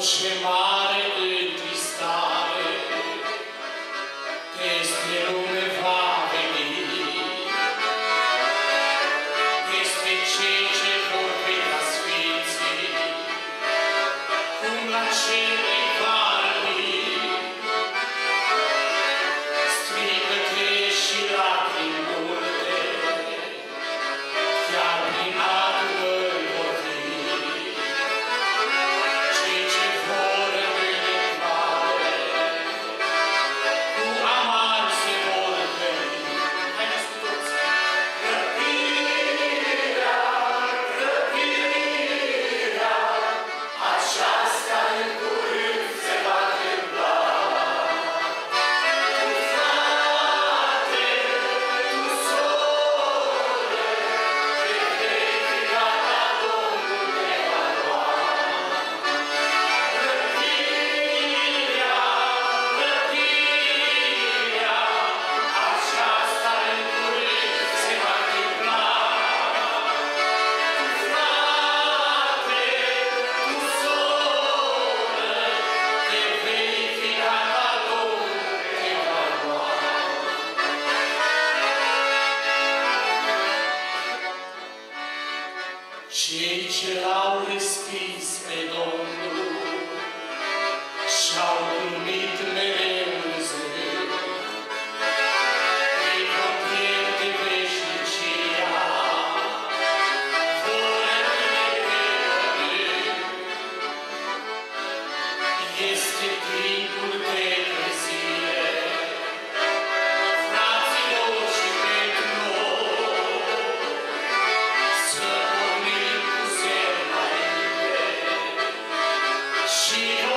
Shema. Cei ce l-au respins pe Domnul și-au primit mereu she